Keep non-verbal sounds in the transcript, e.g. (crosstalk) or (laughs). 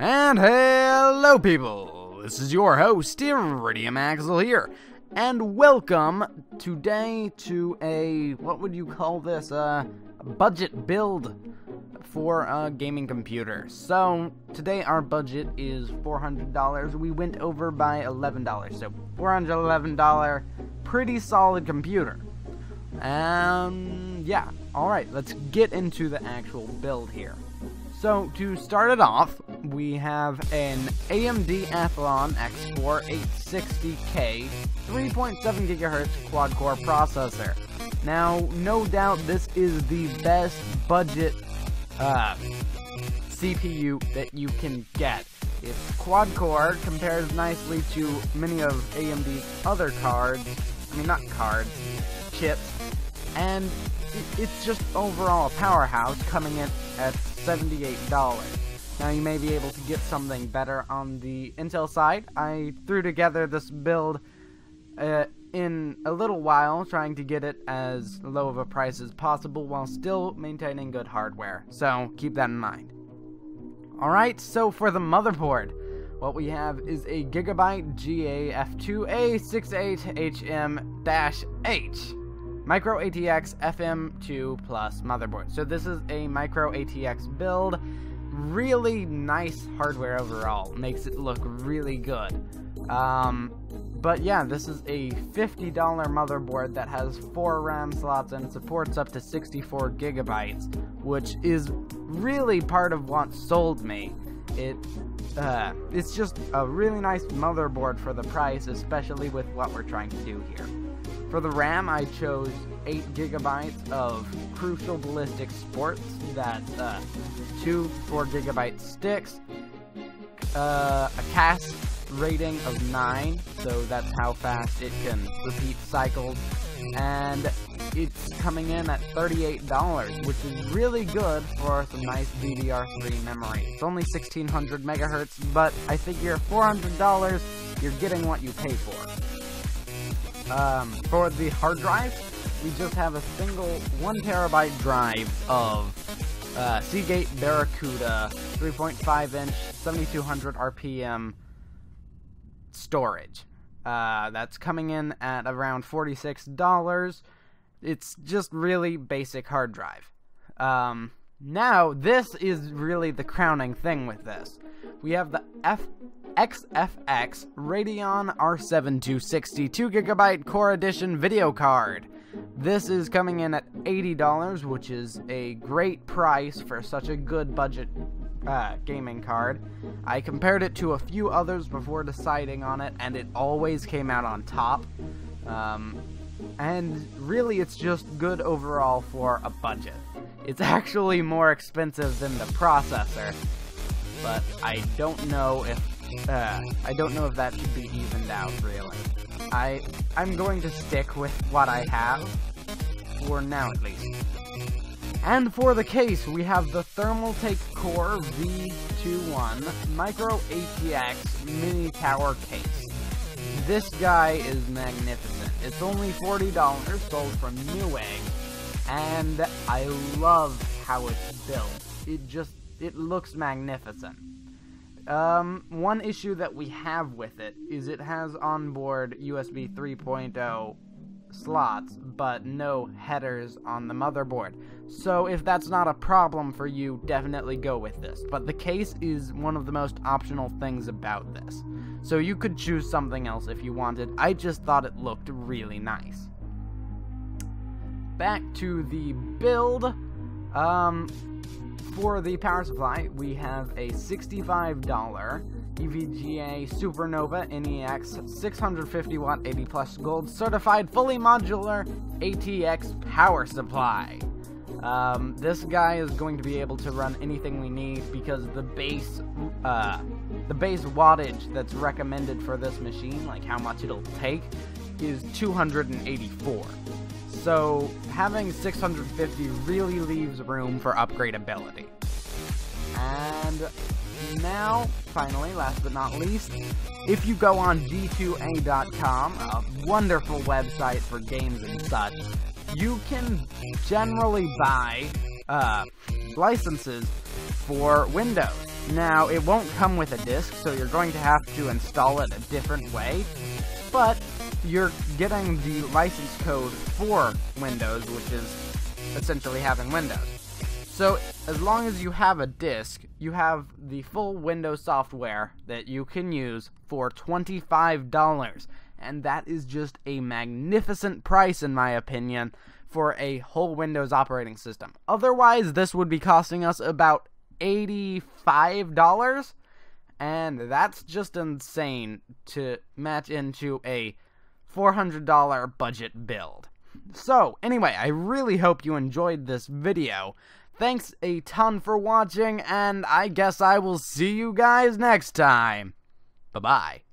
And hello, people! This is your host, Iridium Axle here, and welcome today to a what would you call this? Uh, budget build for a gaming computer. So today our budget is $400. We went over by $11, so $411, pretty solid computer. Um, yeah. All right, let's get into the actual build here. So to start it off, we have an AMD Athlon X4 860K 3.7 GHz quad-core processor. Now, no doubt this is the best budget uh, CPU that you can get. It's quad-core, compares nicely to many of AMD's other cards, I mean not cards, chips, and it's just overall a powerhouse coming in at $78. Now you may be able to get something better on the Intel side. I threw together this build uh, in a little while, trying to get it as low of a price as possible while still maintaining good hardware. So keep that in mind. Alright, so for the motherboard, what we have is a Gigabyte GA F2A68HM-H Micro ATX FM2 Plus motherboard. So this is a Micro ATX build. Really nice hardware overall. Makes it look really good. Um, but yeah, this is a $50 motherboard that has 4 RAM slots and supports up to 64 gigabytes, which is really part of what sold me. It uh, it's just a really nice motherboard for the price, especially with what we're trying to do here. For the RAM, I chose 8 gigabytes of Crucial Ballistix Sports. That's uh, two 4 gigabyte sticks, uh, a CAS rating of 9, so that's how fast it can repeat cycles, and it's coming in at $38, which is really good for some nice DDR3 memory. It's only 1600 megahertz, but I figure $400, you're getting what you pay for. Um, for the hard drive, we just have a single one terabyte drive of uh, Seagate Barracuda 3.5 inch 7200 RPM storage. Uh, that's coming in at around $46. It's just really basic hard drive. Um, now, this is really the crowning thing with this. We have the F XFX Radeon R7 260 2GB Core Edition video card. This is coming in at $80, which is a great price for such a good budget uh, gaming card. I compared it to a few others before deciding on it, and it always came out on top. Um, and really, it's just good overall for a budget. It's (laughs) actually more expensive than the processor, but I don't know if uh, I don't know if that should be evened out, really. I, I'm going to stick with what I have, for now at least. And for the case, we have the Thermaltake Core V21 Micro ATX Mini Tower Case. This guy is magnificent. It's only $40, sold from Newegg, and I love how it's built. It just, it looks magnificent. Um, one issue that we have with it is it has onboard USB 3.0 slots, but no headers on the motherboard. So if that's not a problem for you, definitely go with this. But the case is one of the most optional things about this. So you could choose something else if you wanted. I just thought it looked really nice. Back to the build. Um, for the power supply, we have a $65 EVGA Supernova NEX 650 watt 80 plus gold certified fully modular ATX power supply. Um, this guy is going to be able to run anything we need because the base, uh, the base wattage that's recommended for this machine, like how much it'll take, is 284. So having 650 really leaves room for upgradability. And now, finally, last but not least, if you go on g2a.com, a wonderful website for games and such, you can generally buy uh, licenses for Windows. Now, it won't come with a disk, so you're going to have to install it a different way, but you're getting the license code for Windows, which is essentially having Windows. So, as long as you have a disk, you have the full Windows software that you can use for $25. And that is just a magnificent price, in my opinion, for a whole Windows operating system. Otherwise, this would be costing us about $85. And that's just insane to match into a $400 budget build. So, anyway, I really hope you enjoyed this video. Thanks a ton for watching, and I guess I will see you guys next time. Bye-bye.